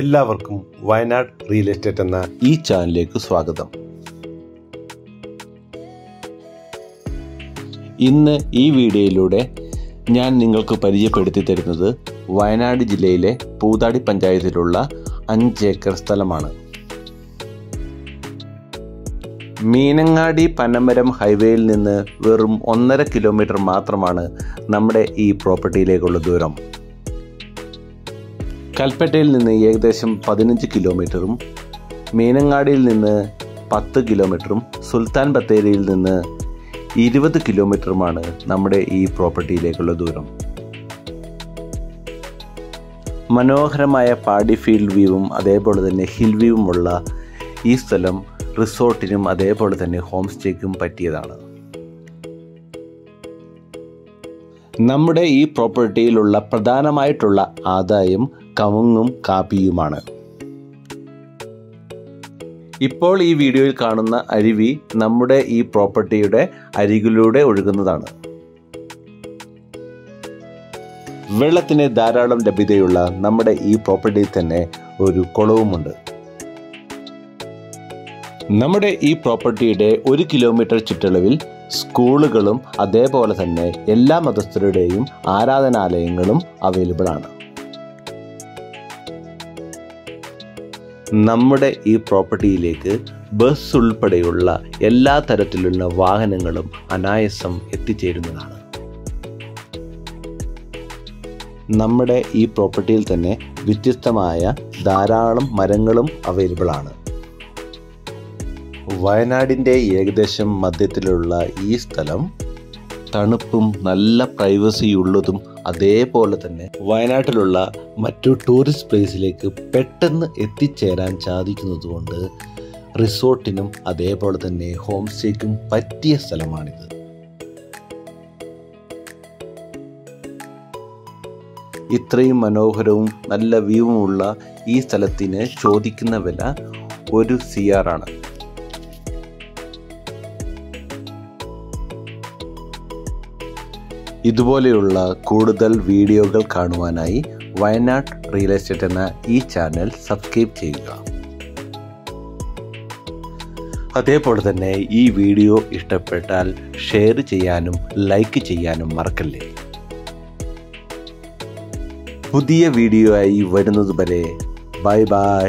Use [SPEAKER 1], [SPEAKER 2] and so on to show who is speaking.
[SPEAKER 1] എല്ലാവർക്കും Wayanad real estate എന്ന ഈ ചാനലിലേക്ക് സ്വാഗതം. ഇന്ന് ഈ വീഡിയോയിലൂടെ ഞാൻ നിങ്ങൾക്ക് പരിചയപ്പെടുത്തി തരുന്നത് വയനാട് ജില്ലയിലെ പൂതാടി പഞ്ചായത്തിലുള്ള അഞ്ച് ഏക്കർ സ്ഥലമാണ്. മീനങ്ങാടി പനമരം ഹൈവേയിൽ നിന്ന് വെറും ഒന്നര കിലോമീറ്റർ മാത്രമാണ് നമ്മുടെ ഈ പ്രോപ്പർട്ടിയിലേക്കുള്ള ദൂരം. കൽപ്പറ്റയിൽ നിന്ന് ഏകദേശം പതിനഞ്ച് കിലോമീറ്ററും മീനങ്ങാടിയിൽ നിന്ന് പത്ത് കിലോമീറ്ററും സുൽത്താൻ ബത്തേരിയിൽ നിന്ന് ഇരുപത് കിലോമീറ്ററുമാണ് നമ്മുടെ ഈ പ്രോപ്പർട്ടിയിലേക്കുള്ള ദൂരം. മനോഹരമായ പാടി ഫീൽഡ് വ്യൂവും അതേപോലെ തന്നെ ഹിൽ വ്യൂവുമുള്ള ഈ സ്ഥലം റിസോർട്ടിനും അതേപോലെ തന്നെ ഹോം സ്റ്റേക്കും പറ്റിയതാണ്. നമ്മുടെ ഈ പ്രോപ്പർട്ടിയിലുള്ള പ്രധാനമായിട്ടുള്ള ആദായം കവുങ്ങും കാപ്പിയുമാണ്. ഇപ്പോൾ ഈ വീഡിയോയിൽ കാണുന്ന അരുവി നമ്മുടെ ഈ പ്രോപ്പർട്ടിയുടെ അരികിലൂടെ ഒഴുകുന്നതാണ്. വെള്ളത്തിന് ധാരാളം ലഭ്യതയുള്ള നമ്മുടെ ഈ പ്രോപ്പർട്ടിയിൽ തന്നെ ഒരു കുളവുമുണ്ട്. നമ്മുടെ ഈ പ്രോപ്പർട്ടിയുടെ ഒരു കിലോമീറ്റർ ചുറ്റളവിൽ സ്കൂളുകളും അതേപോലെ തന്നെ എല്ലാ മതസ്ഥരുടെയും ആരാധനാലയങ്ങളും അവൈലബിൾ ആണ്. നമ്മുടെ ഈ പ്രോപ്പർട്ടിയിലേക്ക് ബസ് ഉൾപ്പെടെയുള്ള എല്ലാ തരത്തിലുള്ള വാഹനങ്ങളും അനായാസം എത്തിച്ചേരുന്നതാണ്. നമ്മുടെ ഈ പ്രോപ്പർട്ടിയിൽ തന്നെ വ്യത്യസ്തമായ ധാരാളം മരങ്ങളും അവൈലബിൾ ആണ്. വയനാടിന്റെ ഏകദേശം മധ്യത്തിലുള്ള ഈ സ്ഥലം തണുപ്പും നല്ല പ്രൈവസി ഉള്ളതും അതേപോലെ തന്നെ വയനാട്ടിലുള്ള മറ്റു ടൂറിസ്റ്റ് പ്ലേസിലേക്ക് പെട്ടെന്ന് എത്തിച്ചേരാൻ സാധിക്കുന്നതുകൊണ്ട് റിസോർട്ടിനും അതേപോലെ തന്നെ ഹോം സ്റ്റേക്കും പറ്റിയ സ്ഥലമാണിത്. ഇത്രയും മനോഹരവും നല്ല വ്യൂവുമുള്ള ഈ സ്ഥലത്തിന് ചോദിക്കുന്ന വില ഒരു സി ഇതുപോലെയുള്ള കൂടുതൽ വീഡിയോകൾ കാണുവാനായി വയനാട് റിയൽ എസ്റ്റേറ്റ് എന്ന ഈ ചാനൽ സബ്സ്ക്രൈബ് ചെയ്യുക. അതേപോലെ തന്നെ ഈ വീഡിയോ ഇഷ്ടപ്പെട്ടാൽ ഷെയർ ചെയ്യാനും ലൈക്ക് ചെയ്യാനും മറക്കല്ലേ? പുതിയ വീഡിയോ ആയി വരുന്നത് വരെ ബൈ ബൈ.